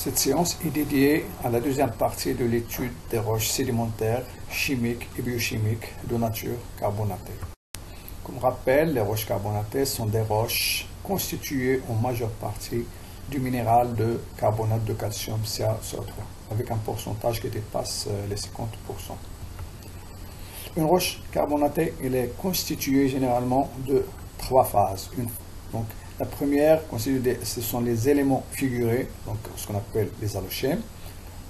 Cette séance est dédiée à la deuxième partie de l'étude des roches sédimentaires, chimiques et biochimiques de nature carbonatée. Comme rappel, les roches carbonatées sont des roches constituées en majeure partie du minéral de carbonate de calcium CaCO3, avec un pourcentage qui dépasse euh, les 50%. Une roche carbonatée est constituée généralement de trois phases. La première, ce sont les éléments figurés, donc ce qu'on appelle les halochèmes.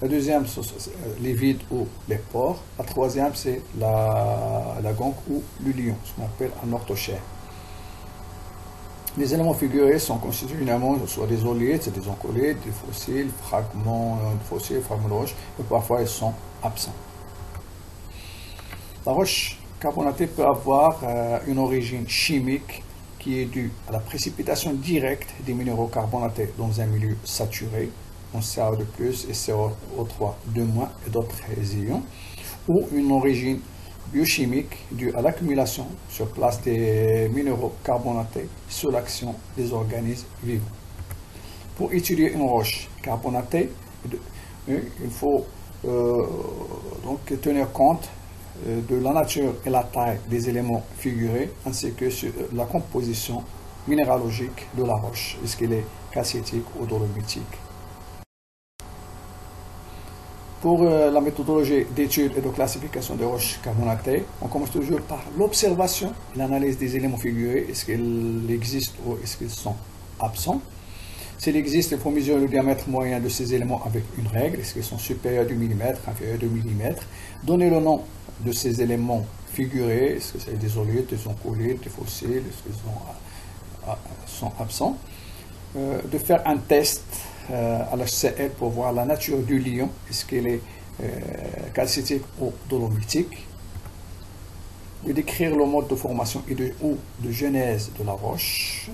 La deuxième, ce sont les vides ou les pores. La troisième, c'est la, la gangue ou le lion, ce qu'on appelle un orthochème. Les éléments figurés sont constitués généralement soit des olites, des oncolites, des fossiles, fragments de fossiles, fragments de roches, et parfois ils sont absents. La roche carbonatée peut avoir euh, une origine chimique est due à la précipitation directe des minéraux carbonatés dans un milieu saturé, en CO2+, et CO3 de moins et d'autres ions, ou une origine biochimique due à l'accumulation sur place des minéraux carbonatés sous l'action des organismes vivants. Pour étudier une roche carbonatée, il faut euh, donc tenir compte de la nature et la taille des éléments figurés, ainsi que sur la composition minéralogique de la roche, est-ce qu'elle est calcitique ou dolomitique. Pour euh, la méthodologie d'étude et de classification des roches carbonatées, on commence toujours par l'observation l'analyse des éléments figurés, est-ce qu'ils existent ou est-ce qu'ils sont absents. S'il existe, il faut mesurer le diamètre moyen de ces éléments avec une règle. Est-ce qu'ils sont supérieurs 2 mm, inférieurs 2 mm Donner le nom de ces éléments figurés. Est-ce que c'est des olites, des oncolites, des fossiles? Est-ce qu'ils sont, sont, absents? Euh, De faire un test euh, à l'HCL pour voir la nature du lion. Est-ce qu'il est, euh, calcitique ou dolomitique de décrire le mode de formation et de, ou de genèse de la roche,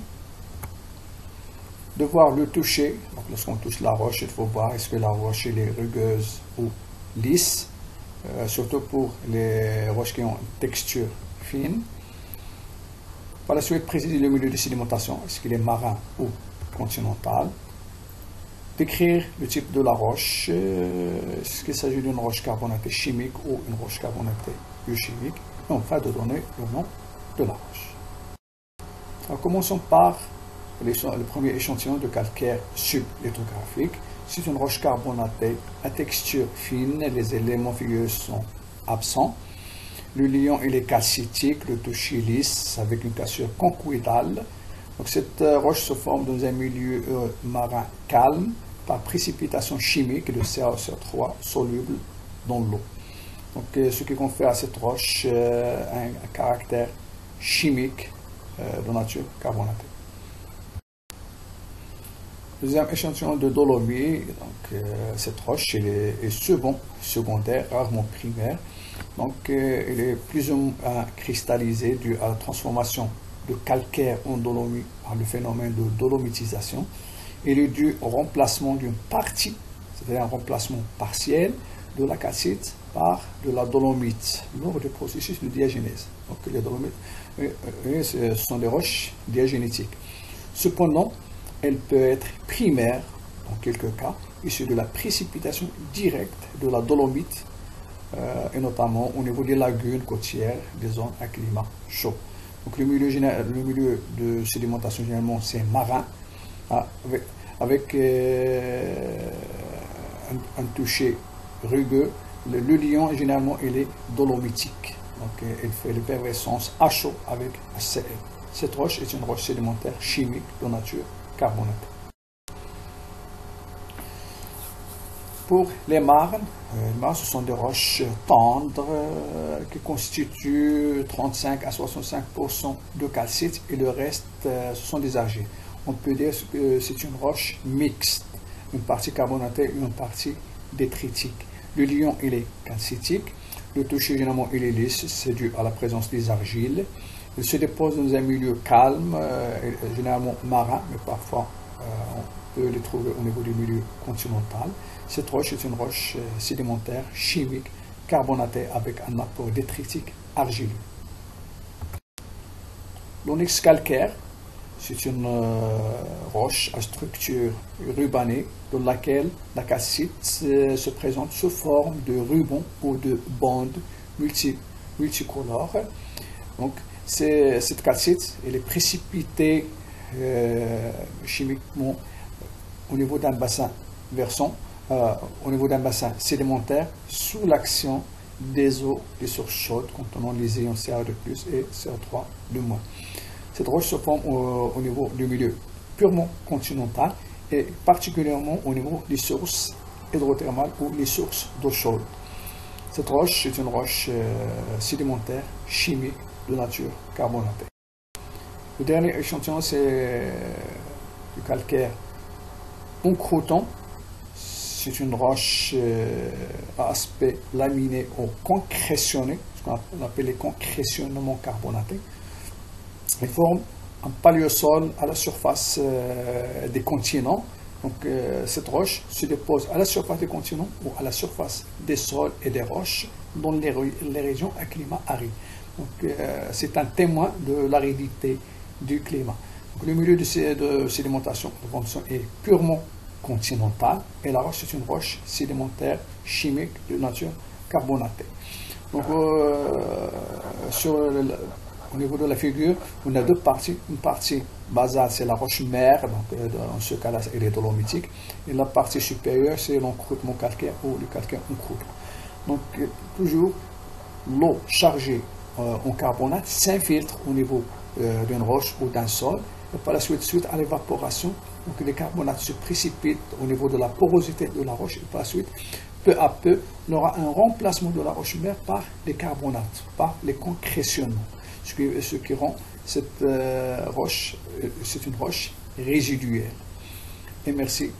de voir le toucher. Lorsqu'on touche la roche, il faut voir est-ce que la roche est rugueuse ou lisse, euh, surtout pour les roches qui ont une texture fine. Par la suite, préciser le milieu de sédimentation, est-ce qu'il est marin ou continental. Décrire le type de la roche, euh, est-ce qu'il s'agit d'une roche carbonatée chimique ou une roche carbonatée biochimique, et enfin de donner le nom de la roche. Alors, commençons par le premier échantillon de calcaire sublithographique. C'est une roche carbonatée à texture fine, les éléments figurés sont absents. Le lion il est calcitique, le toucher lisse avec une cassure conchoïdale. Donc cette euh, roche se forme dans un milieu euh, marin calme par précipitation chimique de CaO3 soluble dans l'eau. Donc euh, ce qui confère à cette roche un, caractère chimique de nature carbonatée. Deuxième échantillon de dolomie, donc, euh, cette roche est, secondaire, rarement primaire. Donc euh, elle est plus ou moins cristallisée due à la transformation de calcaire en dolomie par le phénomène de dolomitisation. Elle est due au remplacement d'une partie, c'est-à-dire un remplacement partiel de la calcite par de la dolomite lors du processus de diagénèse. Donc les dolomites, euh, sont des roches diagénétiques. Cependant, elle peut être primaire, dans quelques cas, issue de la précipitation directe de la dolomite, euh, et notamment au niveau des lagunes côtières des zones à climat chaud. Donc le milieu, le de sédimentation généralement c'est marin, ah, avec, euh, un, toucher rugueux. Le, lion généralement il est dolomitique, donc euh, il fait l'effervescence à chaud avec HCl. Cette roche est une roche sédimentaire chimique de nature carbonate. Pour les marnes, euh, ce sont des roches tendres euh, qui constituent 35 à 65% de calcite et le reste, euh, ce sont des argiles. On peut dire que c'est une roche mixte, une partie carbonatée et une partie détritique. Le lion, il est calcitique. Le toucher, généralement, il est lisse, c'est dû à la présence des argiles. Il se dépose dans un milieu calme, euh, généralement marin, mais parfois euh, on peut les trouver au niveau du milieu continental. Cette roche est une roche euh, sédimentaire, chimique, carbonatée avec un apport détritique argileux. L'onyx calcaire, c'est une roche à structure rubanée dans laquelle la calcite se présente sous forme de rubans ou de bandes multicolores. Donc, cette calcite, est précipitée chimiquement au niveau d'un bassin versant, au niveau d'un bassin sédimentaire sous l'action des eaux des sources chaudes contenant les ions CA2+, et CO3 de moins. Cette roche se forme au, niveau du milieu purement continental et particulièrement au niveau des sources hydrothermales ou les sources d'eau chaude. Cette roche est une roche euh, sédimentaire chimique de nature carbonatée. Le dernier échantillon, c'est du calcaire croûtant c'est une roche euh, à aspect laminé ou concrétionné, ce qu'on appelle les concrétionnements carbonatés. Il forme un paléosol à la surface euh, des continents. Donc, euh, cette roche se dépose à la surface des continents ou à la surface des sols et des roches dans les, régions à climat aride. Donc, c'est un témoin de l'aridité du climat. le milieu de, sédimentation est purement continentale et la roche c'est une roche sédimentaire chimique de nature carbonatée. Donc euh, sur au niveau de la figure, on a deux parties. Une partie basale, c'est la roche mère, donc euh, dans ce cas-là, elle est dolomitique. Et la partie supérieure, c'est l'encroûtement calcaire ou le calcaire encroûtement. Donc euh, toujours l'eau chargée en carbonate s'infiltre au niveau d'une roche ou d'un sol. Et par la suite, suite à l'évaporation, donc les carbonates se précipitent au niveau de la porosité de la roche et par la suite, peu à peu, on aura un remplacement de la roche mère par les carbonates, par les concrétionnements, ce qui, rend cette euh, roche, euh, c'est une roche résiduelle. Et merci